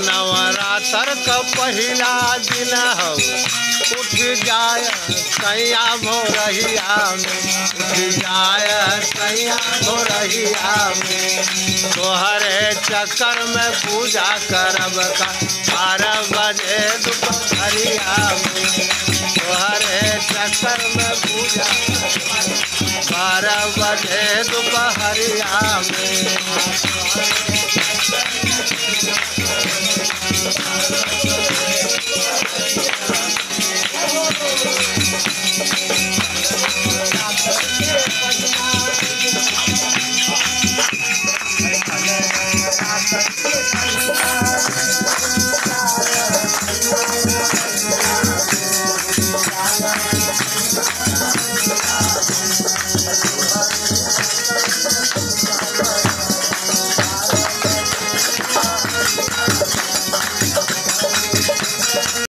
नवरात्र पहिला दिन हो. जाय सैया भोरहिया में। जाय सैया भोरहिया में। तोहरे चक्कर में पूजा करब बारह बजे दोपहरिया में। तोहरे चक्कर में पूजा बारह बजे दोपहरिया में।